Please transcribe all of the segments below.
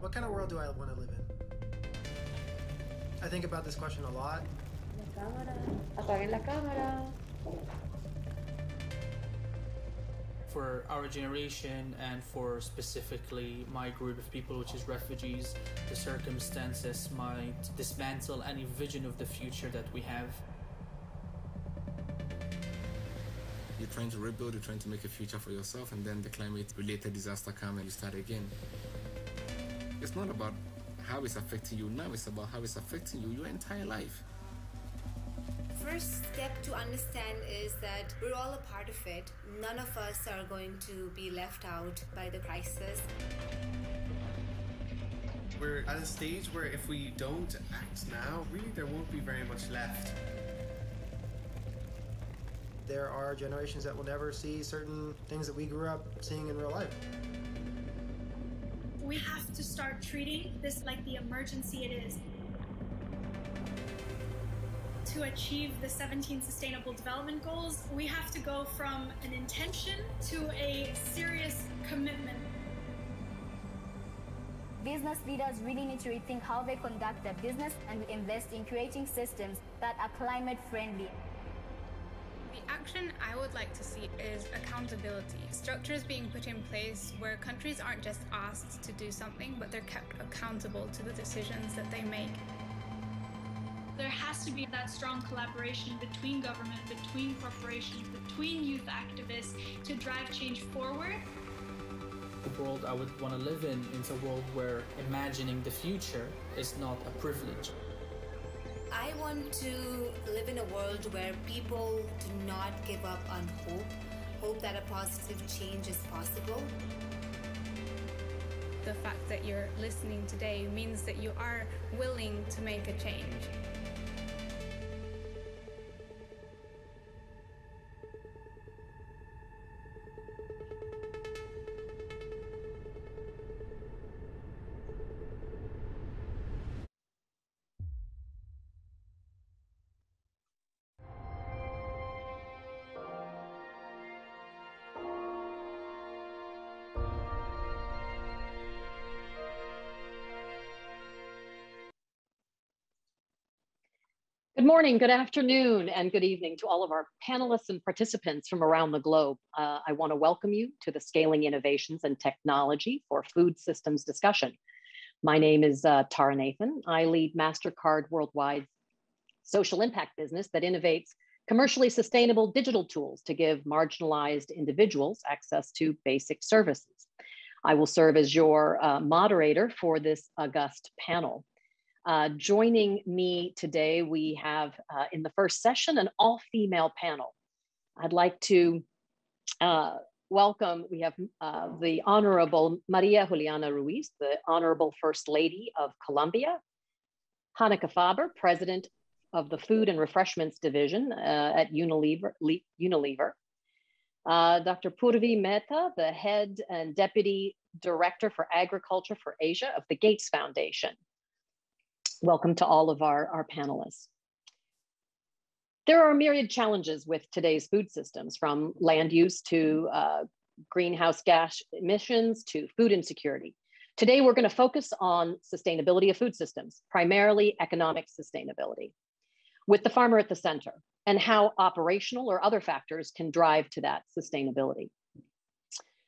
What kind of world do I want to live in? I think about this question a lot. La cámara. Apaguen la cámara. for our generation and for specifically my group of people, which is refugees, the circumstances might dismantle any vision of the future that we have. You're trying to rebuild, you're trying to make a future for yourself, and then the climate related disaster comes and you start again. It's not about how it's affecting you now, it's about how it's affecting you your entire life first step to understand is that we're all a part of it. None of us are going to be left out by the crisis. We're at a stage where if we don't act now, really there won't be very much left. There are generations that will never see certain things that we grew up seeing in real life. Start treating this like the emergency it is to achieve the 17 Sustainable Development Goals, we have to go from an intention to a serious commitment. Business leaders really need to rethink how they conduct their business and invest in creating systems that are climate friendly. The action I would like to see is accountability. Structures being put in place where countries aren't just asked to do something, but they're kept accountable to the decisions that they make there has to be that strong collaboration between government, between corporations, between youth activists to drive change forward. The world I would want to live in is a world where imagining the future is not a privilege. I want to live in a world where people do not give up on hope, hope that a positive change is possible. The fact that you're listening today means that you are willing to make a change. Morning, good afternoon, and good evening to all of our panelists and participants from around the globe. Uh, I want to welcome you to the Scaling Innovations and Technology for Food Systems discussion. My name is uh, Tara Nathan. I lead MasterCard Worldwide social impact business that innovates commercially sustainable digital tools to give marginalized individuals access to basic services. I will serve as your uh, moderator for this august panel. Uh, joining me today, we have uh, in the first session an all female panel. I'd like to uh, welcome, we have uh, the Honorable Maria Juliana Ruiz, the Honorable First Lady of Colombia, Hanneke Faber, President of the Food and Refreshments Division uh, at Unilever, Unilever. Uh, Dr. Purvi Mehta, the Head and Deputy Director for Agriculture for Asia of the Gates Foundation. Welcome to all of our, our panelists. There are myriad challenges with today's food systems, from land use to uh, greenhouse gas emissions to food insecurity. Today, we're going to focus on sustainability of food systems, primarily economic sustainability, with the farmer at the center and how operational or other factors can drive to that sustainability.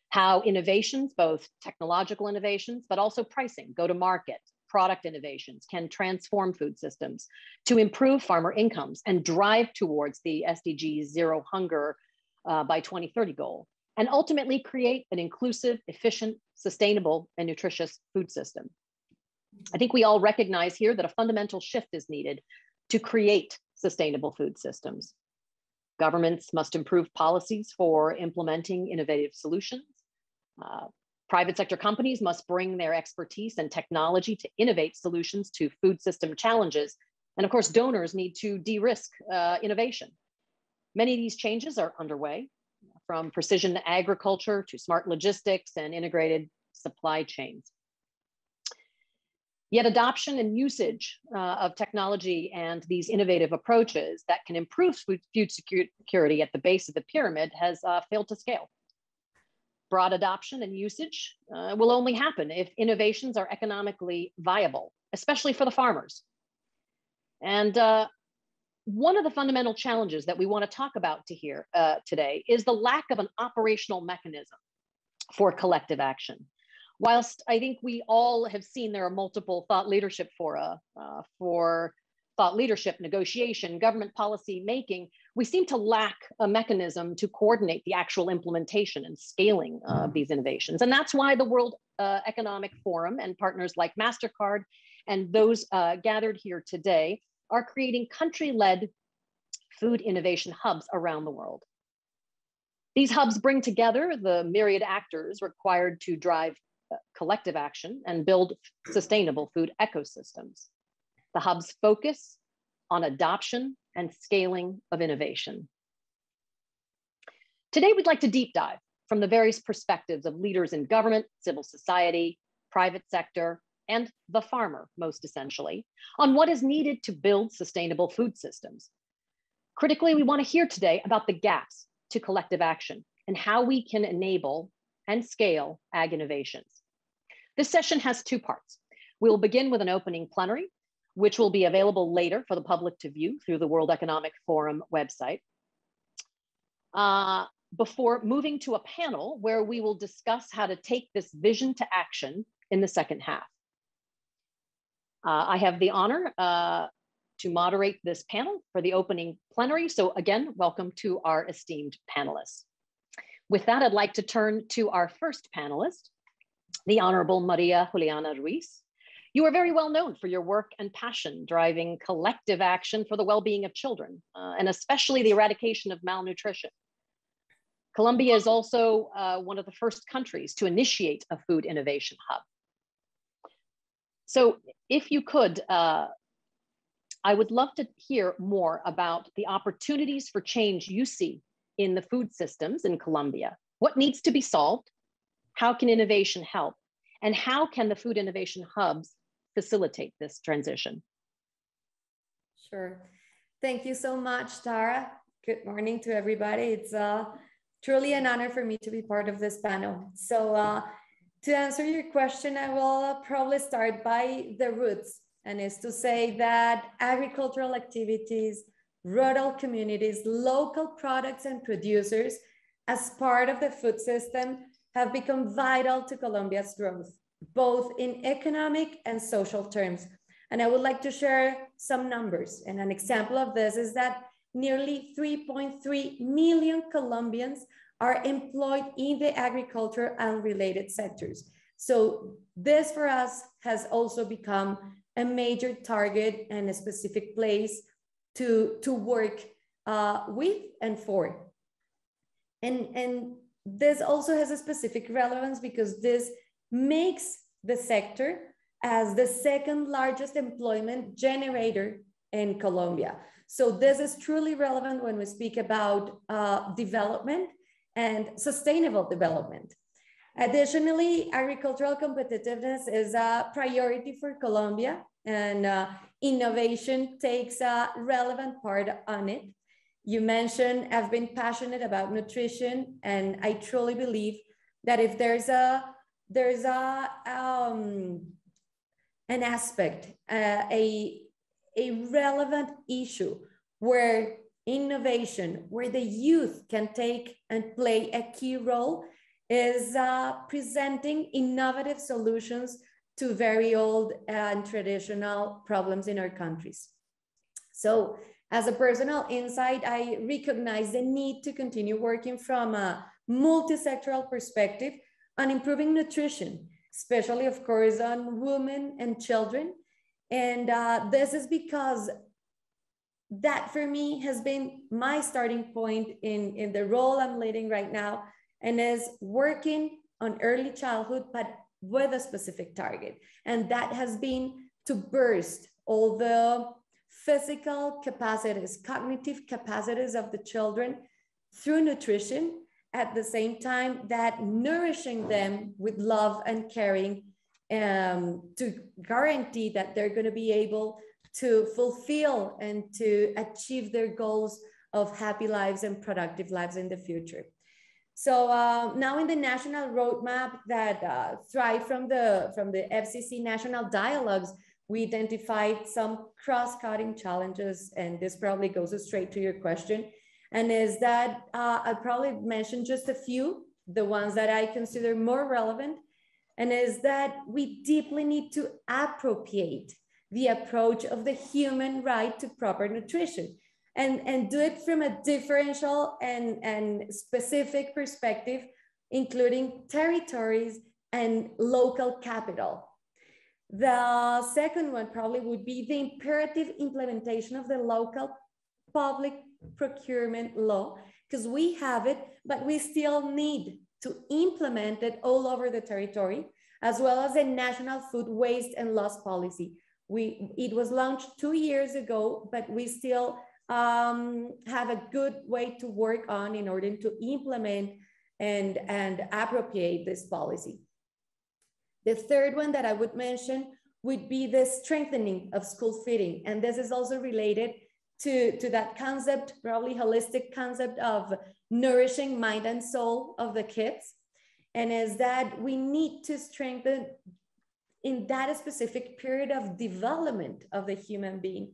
How innovations, both technological innovations, but also pricing, go to market, product innovations can transform food systems to improve farmer incomes and drive towards the SDGs zero hunger uh, by 2030 goal, and ultimately create an inclusive, efficient, sustainable, and nutritious food system. I think we all recognize here that a fundamental shift is needed to create sustainable food systems. Governments must improve policies for implementing innovative solutions. Uh, Private sector companies must bring their expertise and technology to innovate solutions to food system challenges. And of course, donors need to de risk uh, innovation. Many of these changes are underway, from precision agriculture to smart logistics and integrated supply chains. Yet adoption and usage uh, of technology and these innovative approaches that can improve food, security at the base of the pyramid has uh, failed to scale. Broad adoption and usage uh, will only happen if innovations are economically viable, especially for the farmers. And uh, one of the fundamental challenges that we want to talk about to here uh, today is the lack of an operational mechanism for collective action. Whilst I think we all have seen there are multiple thought leadership fora uh, for thought leadership, negotiation, government policy making, we seem to lack a mechanism to coordinate the actual implementation and scaling uh, of these innovations. And that's why the World uh, Economic Forum and partners like MasterCard and those uh, gathered here today are creating country-led food innovation hubs around the world. These hubs bring together the myriad actors required to drive uh, collective action and build sustainable food ecosystems. The hubs focus on adoption and scaling of innovation. Today, we'd like to deep dive from the various perspectives of leaders in government, civil society, private sector, and the farmer, most essentially, on what is needed to build sustainable food systems. Critically, we want to hear today about the gaps to collective action and how we can enable and scale ag innovations. This session has two parts. We'll begin with an opening plenary, which will be available later for the public to view through the World Economic Forum website. Uh, before moving to a panel where we will discuss how to take this vision to action in the second half. Uh, I have the honor uh, to moderate this panel for the opening plenary. So again, welcome to our esteemed panelists. With that, I'd like to turn to our first panelist, the Honorable Maria Juliana Ruiz. You are very well known for your work and passion driving collective action for the well-being of children, uh, and especially the eradication of malnutrition. Colombia is also uh, one of the first countries to initiate a food innovation hub. So if you could, uh, I would love to hear more about the opportunities for change you see in the food systems in Colombia. What needs to be solved? How can innovation help? And how can the food innovation hubs facilitate this transition? Sure. Thank you so much, Tara. Good morning to everybody. It's uh, truly an honor for me to be part of this panel. So uh, to answer your question, I will probably start by the roots, and is to say that agricultural activities, rural communities, local products and producers, as part of the food system, have become vital to Colombia's growth, both in economic and social terms. And I would like to share some numbers. And an example of this is that nearly 3.3 million Colombians are employed in the agriculture and related sectors. So this for us has also become a major target and a specific place to, to work uh, with and for. And, and this also has a specific relevance because this makes the sector as the second largest employment generator in Colombia. So this is truly relevant when we speak about uh, development and sustainable development. Additionally, agricultural competitiveness is a priority for Colombia and uh, innovation takes a relevant part on it. You mentioned I've been passionate about nutrition and I truly believe that if there's a there's a um, an aspect, uh, a a relevant issue where innovation, where the youth can take and play a key role, is uh, presenting innovative solutions to very old and traditional problems in our countries. So as a personal insight, I recognize the need to continue working from a multi-sectoral perspective on improving nutrition, especially of course on women and children. And uh, this is because that for me has been my starting point in, in the role I'm leading right now and is working on early childhood, but with a specific target. And that has been to burst all the physical capacities, cognitive capacities of the children through nutrition at the same time that nourishing them with love and caring um, to guarantee that they're going to be able to fulfill and to achieve their goals of happy lives and productive lives in the future. So uh, now in the national roadmap that uh, thrive from the, from the FSS national dialogues, we identified some cross-cutting challenges, and this probably goes straight to your question, and is that uh, I'll probably mention just a few, the ones that I consider more relevant, and is that we deeply need to appropriate the approach of the human right to proper nutrition and, and do it from a differential and, and specific perspective, including territories and local capital. The second one probably would be the imperative implementation of the local public procurement law, because we have it, but we still need to implement it all over the territory, as well as a national food waste and loss policy. We, it was launched two years ago, but we still um, have a good way to work on in order to implement and, and appropriate this policy. The third one that I would mention would be the strengthening of school feeding. And this is also related to, to that concept, probably holistic concept of nourishing mind and soul of the kids. And is that we need to strengthen in that specific period of development of the human being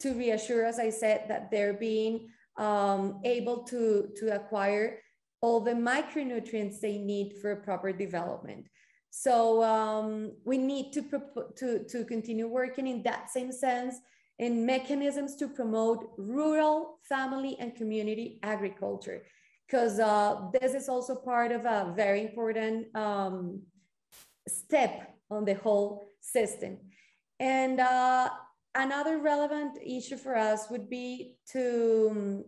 to reassure, as I said, that they're being um, able to, to acquire all the micronutrients they need for proper development. So um, we need to, to, to continue working in that same sense in mechanisms to promote rural, family, and community agriculture, because uh, this is also part of a very important um, step on the whole system. And uh, another relevant issue for us would be to,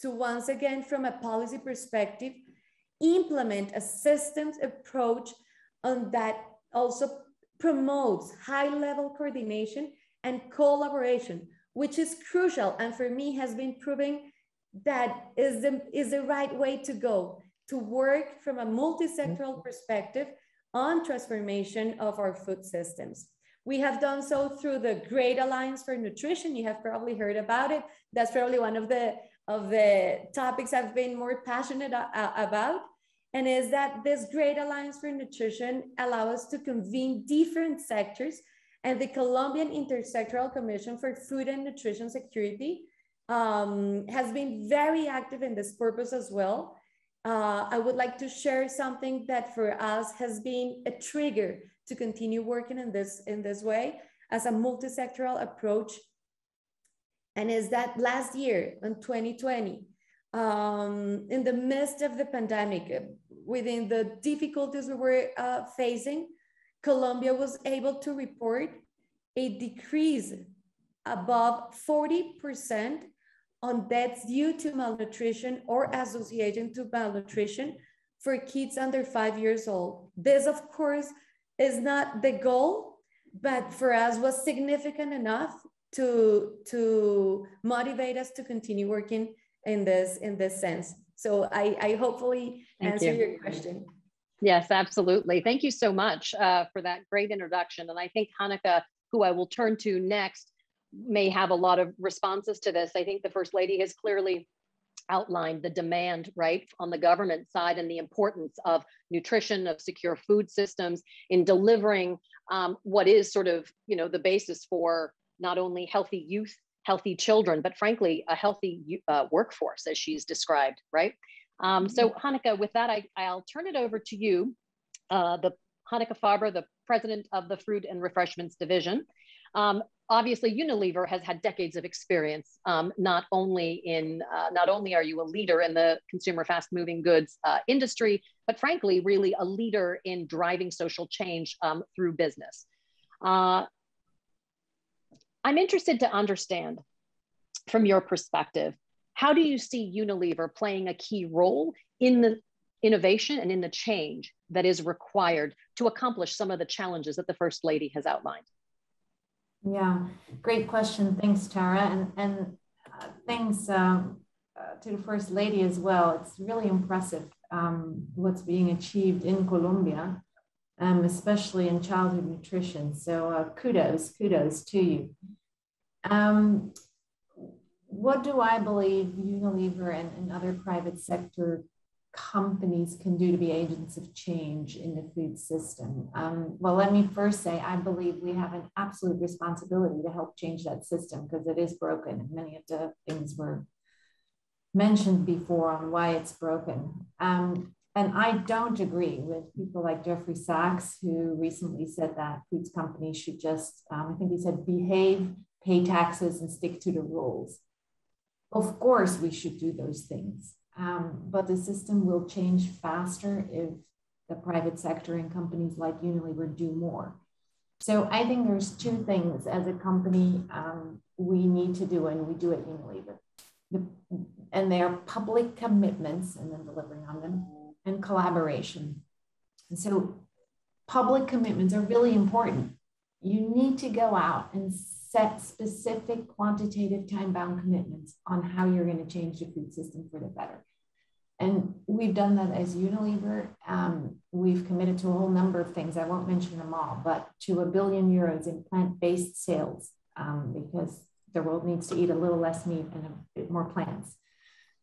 to once again, from a policy perspective, implement a systems approach on that also promotes high level coordination and collaboration, which is crucial and for me has been proving that is the, is the right way to go to work from a multi-sectoral mm-hmm. perspective on transformation of our food systems. We have done so through the Great Alliance for Nutrition. You have probably heard about it. That's probably one of the of the topics I've been more passionate about. And is that this Great Alliance for Nutrition allow us to convene different sectors and the Colombian Intersectoral Commission for Food and Nutrition Security um, has been very active in this purpose as well. Uh, I would like to share something that for us has been a trigger to continue working in this, in this way as a multi-sectoral approach. And is that last year in 2020, um, in the midst of the pandemic, within the difficulties we were uh, facing, Colombia was able to report a decrease above 40% on deaths due to malnutrition or association to malnutrition for kids under five years old. This, of course, is not the goal, but for us was significant enough to to motivate us to continue working in this in this sense. So I, I hopefully Thank answer you. your question. Yes, absolutely. Thank you so much uh, for that great introduction. And I think Hanneke, who I will turn to next, may have a lot of responses to this. I think the First Lady has clearly outlined the demand, right, on the government side and the importance of nutrition, of secure food systems in delivering um, what is sort of, you know, the basis for not only healthy youth, healthy children, but frankly, a healthy uh, workforce, as she's described, right? Um, so mm-hmm. With that, I, I'll turn it over to you, uh, the Hanneke Faber, the president of the Fruit and Refreshments Division. Um, obviously Unilever has had decades of experience. Um, not only in uh, not only are you a leader in the consumer fast moving goods uh, industry, but frankly, really a leader in driving social change um, through business. Uh, I'm interested to understand from your perspective, how do you see Unilever playing a key role in the innovation and in the change that is required to accomplish some of the challenges that the First Lady has outlined? Yeah, great question. Thanks, Tara. And, and uh, thanks um, uh, to the First Lady as well. It's really impressive um, what's being achieved in Colombia, um, especially in childhood nutrition. So uh, kudos, kudos to you. Um, what do I believe Unilever and, and other private sector companies can do to be agents of change in the food system? Um, well, let me first say, I believe we have an absolute responsibility to help change that system because it is broken. Many of the things were mentioned before on why it's broken. Um, and I don't agree with people like Jeffrey Sachs, who recently said that foods companies should just, um, I think he said, behave, pay taxes, and stick to the rules. Of course, we should do those things. Um, but the system will change faster if the private sector and companies like Unilever do more. So I think there's two things as a company um, we need to do, and we do at Unilever. The, and they are public commitments and then delivering on them and collaboration. And so public commitments are really important. You need to go out and set specific quantitative time bound commitments on how you're going to change the food system for the better. And we've done that as Unilever. Um, we've committed to a whole number of things. I won't mention them all, but to a billion euros in plant based sales um, because the world needs to eat a little less meat and a bit more plants.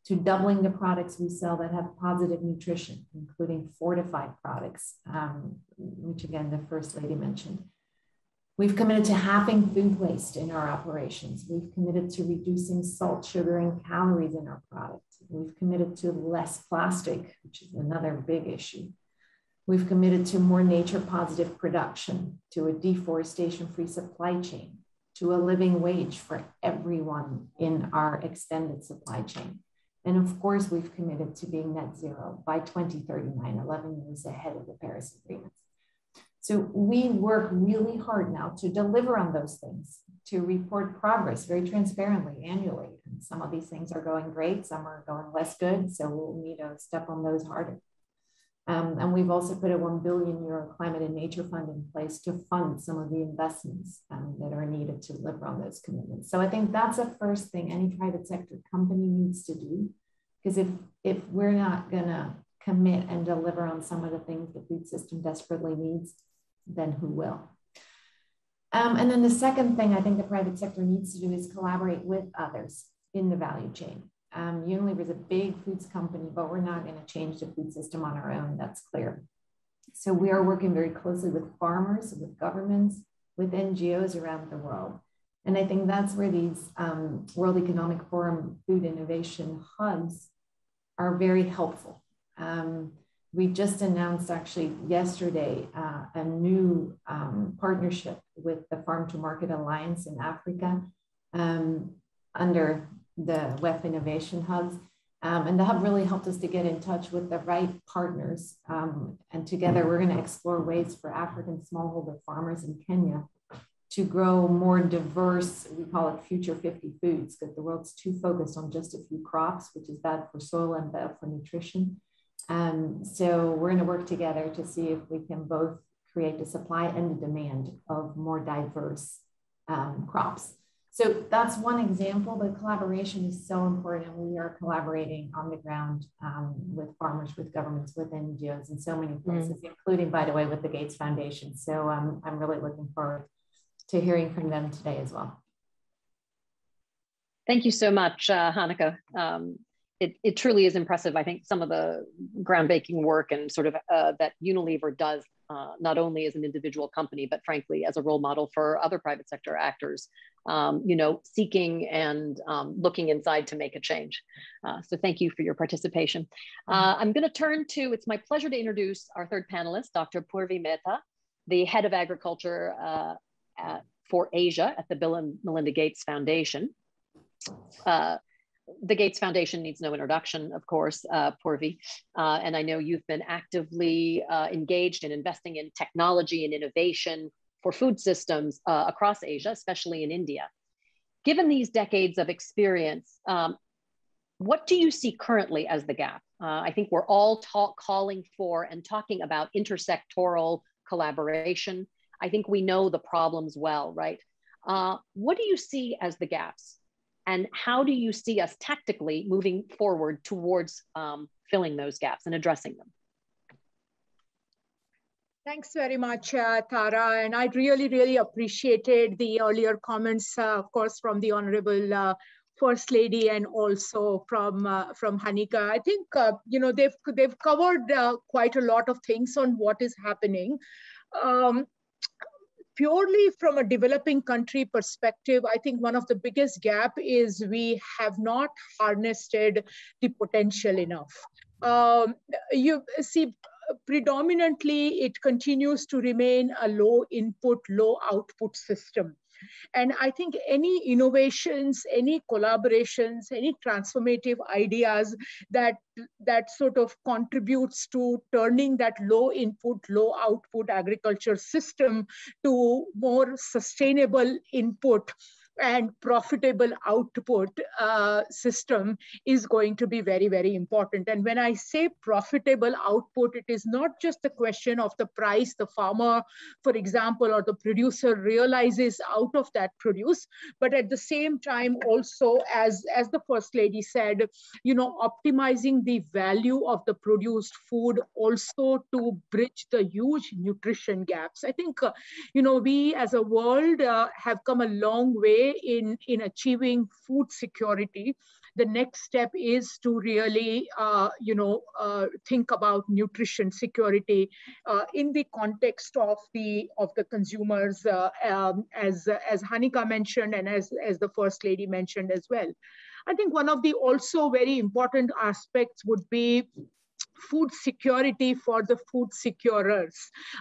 To doubling the products we sell that have positive nutrition, including fortified products, um, which again the First Lady mentioned We've committed to halving food waste in our operations. We've committed to reducing salt, sugar, and calories in our product. We've committed to less plastic, which is another big issue. We've committed to more nature positive production, to a deforestation free supply chain, to a living wage for everyone in our extended supply chain. And of course, we've committed to being net zero by 2039, 11 years ahead of the Paris Agreement. So we work really hard now to deliver on those things, to report progress very transparently annually. And some of these things are going great, some are going less good. So we'll need to step on those harder. Um, and we've also put a 1 billion euro climate and nature fund in place to fund some of the investments um, that are needed to deliver on those commitments. So I think that's the first thing any private sector company needs to do. Because if, if we're not going to commit and deliver on some of the things the food system desperately needs, then who will? Um, and then the second thing I think the private sector needs to do is collaborate with others in the value chain. Um, Unilever is a big foods company, but we're not going to change the food system on our own. That's clear. So we are working very closely with farmers, with governments, with NGOs around the world. And I think that's where these um, World Economic Forum food innovation hubs are very helpful. Um, we just announced actually yesterday uh, a new um, partnership with the Farm to Market Alliance in Africa um, under the WEF Innovation Hubs. Um, and the hub really helped us to get in touch with the right partners. Um, and together we're going to explore ways for African smallholder farmers in Kenya to grow more diverse, we call it future 50 foods, because the world's too focused on just a few crops, which is bad for soil and bad for nutrition. Um, so we're going to work together to see if we can both create the supply and the demand of more diverse um, crops. So that's one example, but collaboration is so important. And we are collaborating on the ground um, with farmers, with governments, with NGOs in so many mm. places, mm. including, by the way, with the Gates Foundation. So um, I'm really looking forward to hearing from them today as well. Thank you so much, uh, Hanneke. Um, it, it truly is impressive. I think some of the groundbreaking work and sort of uh, that Unilever does, uh, not only as an individual company, but frankly as a role model for other private sector actors, um, you know, seeking and um, looking inside to make a change. Uh, so thank you for your participation. Uh, I'm going to turn to, it's my pleasure to introduce our third panelist, Dr. Purvi Mehta, the head of agriculture uh, at, for Asia at the Bill and Melinda Gates Foundation. Uh, the Gates Foundation needs no introduction, of course, uh. Uh, and I know you've been actively uh, engaged in investing in technology and innovation for food systems uh, across Asia, especially in India. Given these decades of experience, um, what do you see currently as the gap? Uh, I think we're all talk, calling for and talking about intersectoral collaboration. I think we know the problems well, right? Uh, what do you see as the gaps? And how do you see us tactically moving forward towards um, filling those gaps and addressing them? Thanks very much, uh, Tara. And I really, really appreciated the earlier comments, uh, of course, from the Honorable uh, First Lady and also from uh, from Hanneke. I think uh, you know they've they've covered uh, quite a lot of things on what is happening. Um, purely from a developing country perspective, I think one of the biggest gap is we have not harnessed the potential enough. Um, you see, predominantly it continues to remain a low input, low output system. And I think any innovations, any collaborations, any transformative ideas that that sort of contributes to turning that low input, low output agriculture system to more sustainable input and profitable output uh, system is going to be very, very important. And when I say profitable output, it is not just a question of the price the farmer, for example, or the producer realizes out of that produce, but at the same time also, as, as the First Lady said, you know, optimizing the value of the produced food also to bridge the huge nutrition gaps. I think, uh, you know, we as a world uh, have come a long way in, in achieving food security, the next step is to really, uh, you know, uh, think about nutrition security uh, in the context of the of the consumers, uh, um, as as Hanneke mentioned and as as the first lady mentioned as well. I think one of the also very important aspects would be food security for the food securers.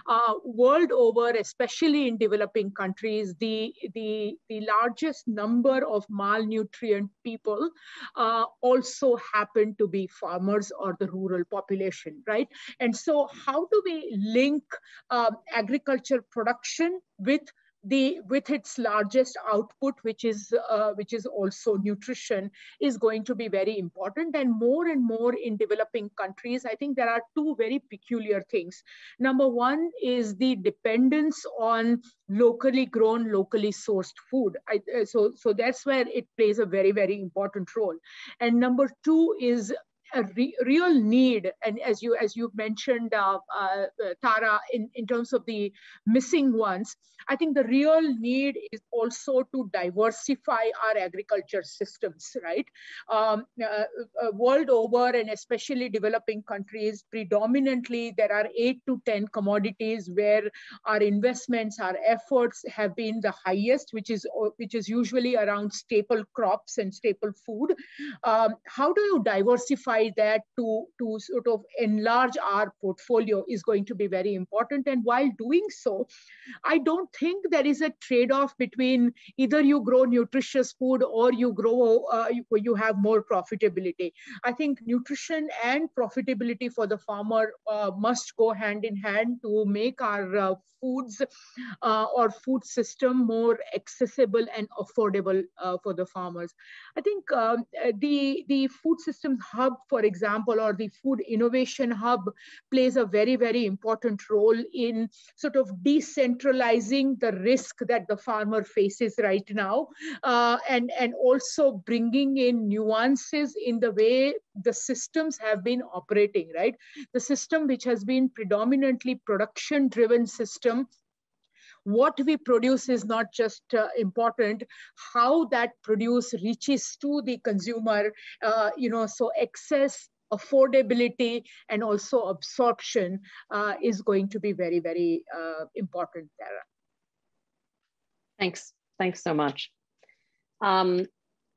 Uh, world over, especially in developing countries, the, the, the largest number of malnutrient people uh, also happen to be farmers or the rural population, right? And so how do we link um, agriculture production with the with its largest output, which is uh, which is also nutrition, is going to be very important. And more and more in developing countries, I think there are two very peculiar things. Number one is the dependence on locally grown, locally sourced food. I, uh, so so that's where it plays a very very important role. And number two is a re real need, and as you as you mentioned, uh, uh, Tara, in, in terms of the missing ones, I think the real need is also to diversify our agriculture systems, right? Um, uh, uh world over, and especially developing countries, predominantly there are eight to 10 commodities where our investments, our efforts have been the highest, which is, which is usually around staple crops and staple food. Um, how do you diversify that to, to sort of enlarge our portfolio is going to be very important. And while doing so, I don't think there is a trade-off between either you grow nutritious food or you grow, uh, you, you, have more profitability. I think nutrition and profitability for the farmer uh, must go hand in hand to make our uh, foods uh, or food system more accessible and affordable uh, for the farmers. I think um, the, the food systems hub for example, or the Food Innovation Hub plays a very, very important role in sort of decentralizing the risk that the farmer faces right now, uh, and, and also bringing in nuances in the way the systems have been operating, right? The system which has been predominantly production-driven system what we produce is not just uh, important how that produce reaches to the consumer uh, you know so excess affordability and also absorption uh, is going to be very very uh, important there thanks thanks so much um,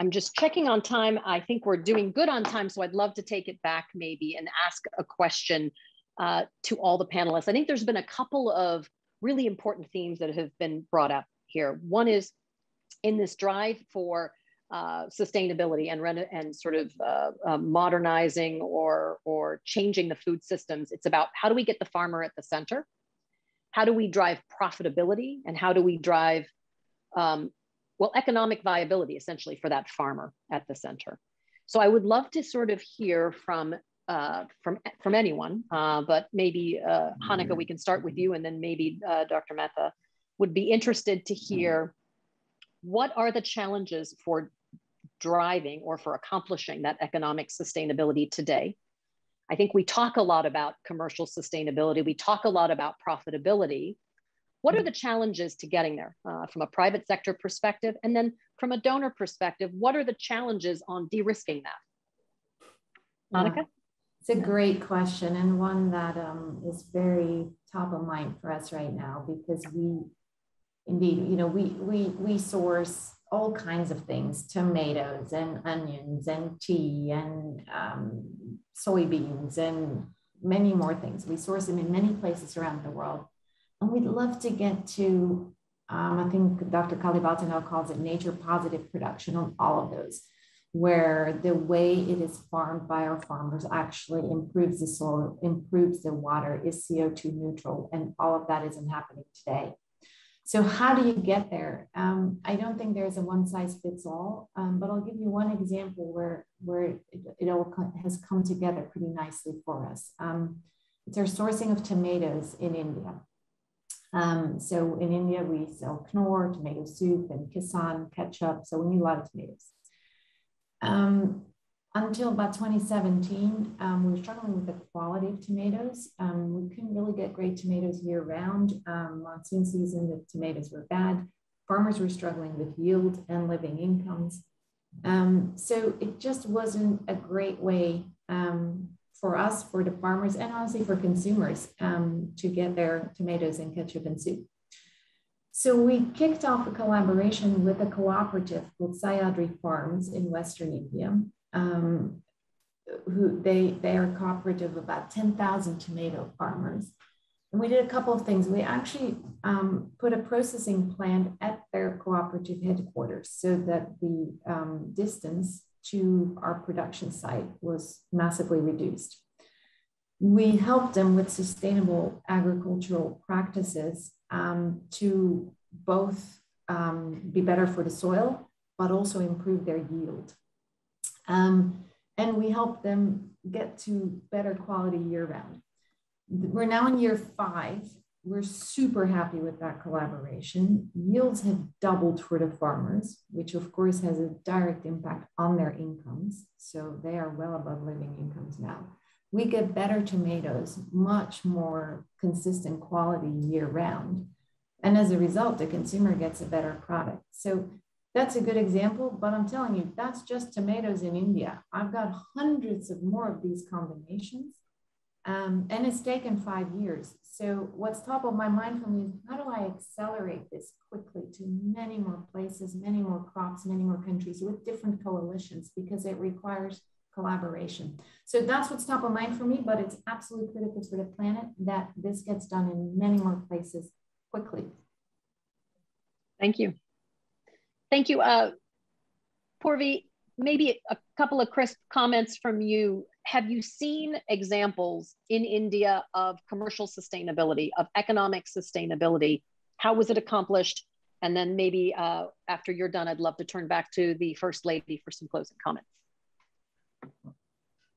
I'm just checking on time. I think we're doing good on time, so I'd love to take it back maybe and ask a question uh, to all the panelists. I think there's been a couple of really important themes that have been brought up here. One is in this drive for uh, sustainability and, and sort of uh, uh, modernizing or, or changing the food systems. It's about how do we get the farmer at the center? How do we drive profitability? And how do we drive, um, well, economic viability essentially for that farmer at the center? So I would love to sort of hear from uh, from from anyone, uh, but maybe uh, Hanneke, we can start with you, and then maybe uh, Dr. Mehta would be interested to hear what are the challenges for driving or for accomplishing that economic sustainability today. I think we talk a lot about commercial sustainability. We talk a lot about profitability, What are the challenges to getting there uh, from a private sector perspective? And then from a donor perspective, what are the challenges on de-risking that? Monica? Yeah. It's a great question and one that um, is very top of mind for us right now because we, indeed, you know, we we we source all kinds of things: tomatoes and onions and tea and um, soybeans and many more things. We source them in many places around the world, and we'd love to get to. Um, I think Dr. Kalibatanel calls it nature positive production on all of those where the way it is farmed by our farmers actually improves the soil, improves the water, is CO2 neutral, and all of that isn't happening today. So how do you get there? Um, I don't think there's a one size fits all, um, but I'll give you one example where, where it, it all has come together pretty nicely for us. Um, it's our sourcing of tomatoes in India. Um, so in India, we sell Knorr, tomato soup, and Kissan ketchup. So we need a lot of tomatoes. Um, until about 2017, um, we were struggling with the quality of tomatoes. Um, we couldn't really get great tomatoes year round. Um, monsoon season, the tomatoes were bad. Farmers were struggling with yield and living incomes. Um, so it just wasn't a great way for us, for the farmers, and honestly for consumers um, to get their tomatoes and ketchup and soup. So we kicked off a collaboration with a cooperative called Sahyadri Farms in Western India. Um, who they they are a cooperative of about 10,000 tomato farmers. And we did a couple of things. We actually um, put a processing plant at their cooperative headquarters so that the um, distance to our production site was massively reduced. We help them with sustainable agricultural practices um, to both um, be better for the soil, but also improve their yield. Um, and we help them get to better quality year round. We're now in year five. We're super happy with that collaboration. Yields have doubled for the farmers, which of course has a direct impact on their incomes. So they are well above living incomes now. We get better tomatoes, much more consistent quality year round. And as a result, the consumer gets a better product. So that's a good example, but I'm telling you, that's just tomatoes in India. I've got hundreds of more of these combinations. Um, and it's taken five years. So what's top of my mind for me is how do I accelerate this quickly to many more places, many more crops, many more countries with different coalitions because it requires collaboration. So that's what's top of mind for me, but it's absolutely critical for the planet that this gets done in many more places quickly. Thank you. Thank you. Uh, Purvi, maybe a couple of crisp comments from you. Have you seen examples in India of commercial sustainability, of economic sustainability? How was it accomplished? And then maybe uh, after you're done, I'd love to turn back to the First Lady for some closing comments.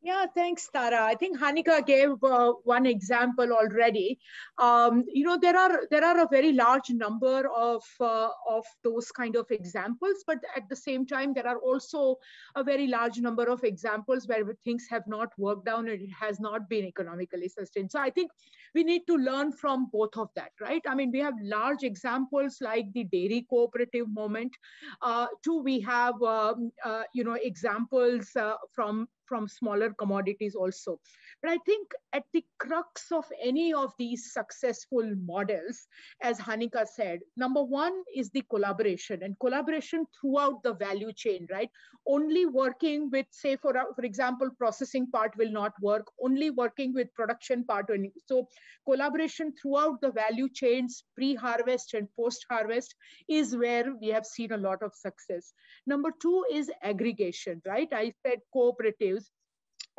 Yeah, thanks, Tara. I think Hanneke gave uh, one example already. Um, you know, there are there are a very large number of uh, of those kind of examples, but at the same time, there are also a very large number of examples where things have not worked out and it has not been economically sustained. So I think we need to learn from both of that, right? I mean, we have large examples like the dairy cooperative moment. Uh, two, we have um, uh, you know examples uh, from from smaller commodities also. But I think at the crux of any of these successful models, as Hanneke said, number one is the collaboration and collaboration throughout the value chain, right? Only working with, say, for, for example, processing part will not work, only working with production part. So collaboration throughout the value chains, pre-harvest and post-harvest is where we have seen a lot of success. Number two is aggregation, right? I said cooperatives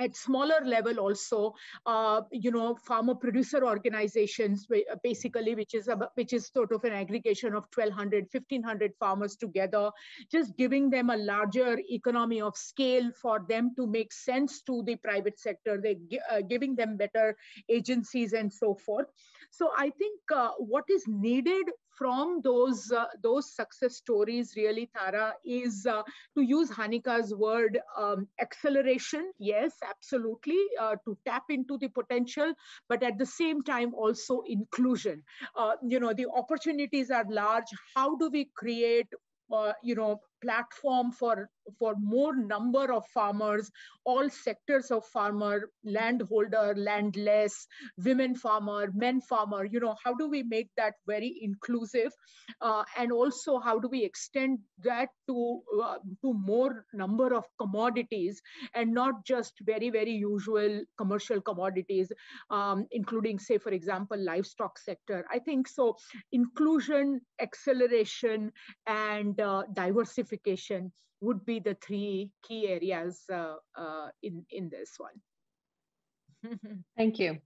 at smaller level also uh, you know farmer producer organizations basically which is a, which is sort of an aggregation of 1200 1500 farmers together just giving them a larger economy of scale for them to make sense to the private sector. They uh, giving them better agencies and so forth so i think uh, what is needed from those uh, those success stories really tara is uh, to use hanneke's word um, acceleration yes absolutely, uh, to tap into the potential, but at the same time also inclusion. Uh, you know, the opportunities are large. How do we create uh, you know platform for for more number of farmers all sectors of farmer landholder landless women farmer men farmer you know how do we make that very inclusive? Uh, and also how do we extend that to uh, to more number of commodities and not just very very usual commercial commodities um, including say for example livestock sector. I think so. Inclusion acceleration and uh, diversification would be the three key areas uh, uh, in, in this one. Thank you.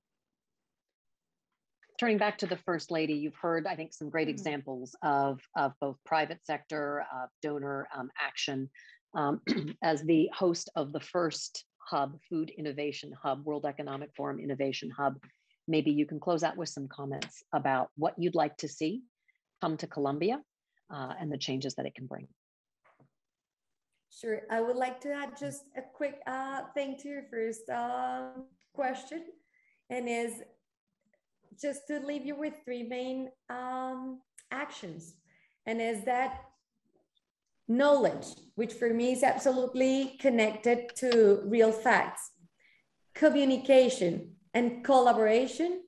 Turning back to the First Lady, you've heard, I think, some great mm-hmm. examples of, of both private sector, uh, donor um, action. Um, as the host of the first hub, Food Innovation Hub, World Economic Forum Innovation Hub, maybe you can close out with some comments about what you'd like to see come to Colombia uh, and the changes that it can bring. Sure. I would like to add just a quick uh, thing to your first um, question, and is just to leave you with three main um, actions, and is that knowledge, which for me is absolutely connected to real facts, communication, and collaboration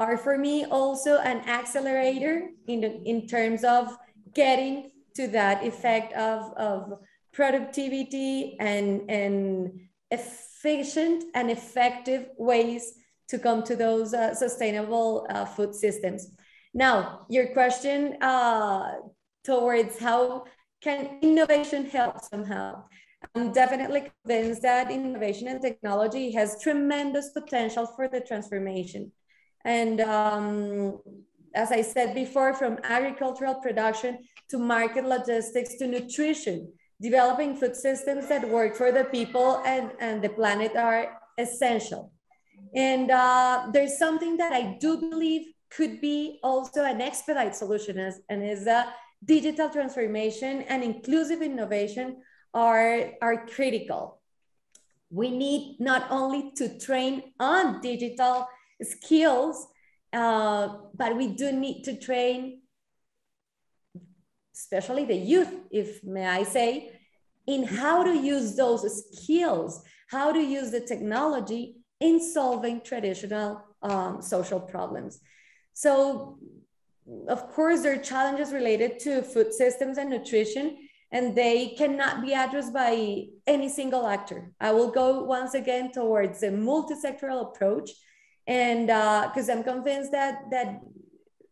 are for me also an accelerator in, in terms of getting to that effect of, of productivity and, and efficient and effective ways to come to those uh, sustainable uh, food systems. Now, your question uh, towards how can innovation help somehow? I'm definitely convinced that innovation and technology has tremendous potential for the transformation. And um, as I said before, from agricultural production to market logistics to nutrition, developing food systems that work for the people and, and the planet are essential. And uh, there's something that I do believe could be also an expedite solution as, and is a digital transformation and inclusive innovation are, are critical. We need not only to train on digital skills, uh, but we do need to train especially the youth, if may I say, in how to use those skills, how to use the technology in solving traditional um, social problems. So, of course, there are challenges related to food systems and nutrition, and they cannot be addressed by any single actor. I will go once again towards a multi-sectoral approach, and because uh, I'm convinced that that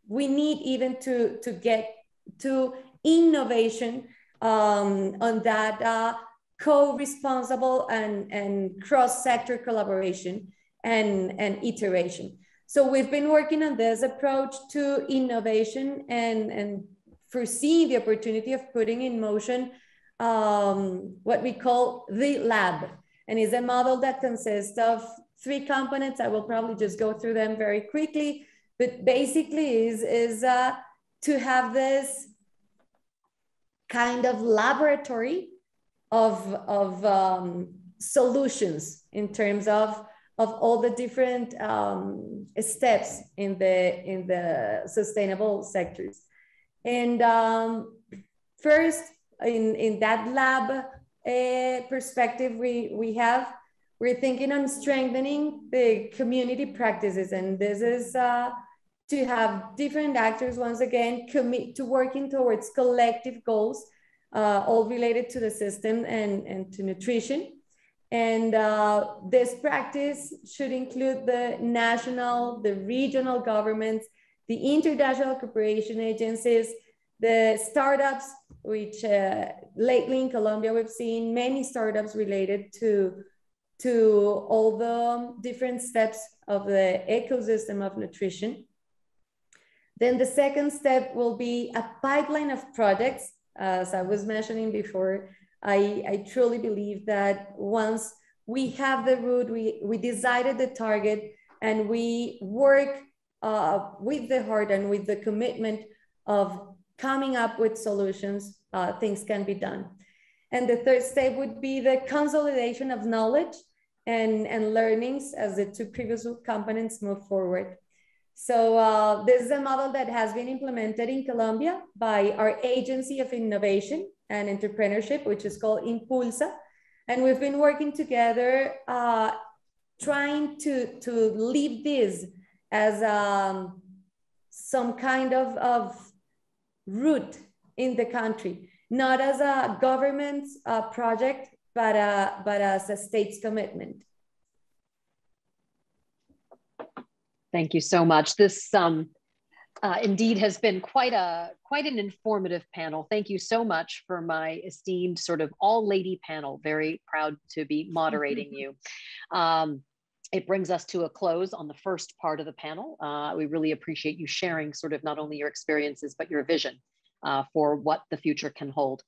we need even to to get to innovation um, on that uh, co-responsible and, and cross-sector collaboration and, and iteration. So we've been working on this approach to innovation and, and foreseeing the opportunity of putting in motion um, what we call the lab. And is a model that consists of three components. I will probably just go through them very quickly, but basically is, is uh, to have this kind of laboratory of, of um, solutions in terms of, of all the different um, steps in the, in the sustainable sectors. And um, first, in, in that lab uh, perspective we, we have, we're thinking on strengthening the community practices. And this is uh, to have different actors once again commit to working towards collective goals, uh, all related to the system and, and to nutrition. And uh, this practice should include the national, the regional governments, the international cooperation agencies, the startups, which uh, lately in Colombia, we've seen many startups related to, to all the different steps of the ecosystem of nutrition. Then the second step will be a pipeline of projects. As I was mentioning before, I, I truly believe that once we have the route, we, we decided the target, and we work uh, with the heart and with the commitment of coming up with solutions, uh, things can be done. And the third step would be the consolidation of knowledge and, and learnings as the two previous components move forward. So uh, this is a model that has been implemented in Colombia by our Agency of Innovation and Entrepreneurship, which is called iNNpulsa. And we've been working together uh, trying to, to leave this as um, some kind of, of route in the country, not as a government uh, project, but, uh, but as a state's commitment. Thank you so much. This um, uh, indeed has been quite a quite an informative panel. Thank you so much for my esteemed sort of all lady panel. Very proud to be moderating you. Um, it brings us to a close on the first part of the panel. Uh, we really appreciate you sharing sort of not only your experiences, but your vision uh, for what the future can hold.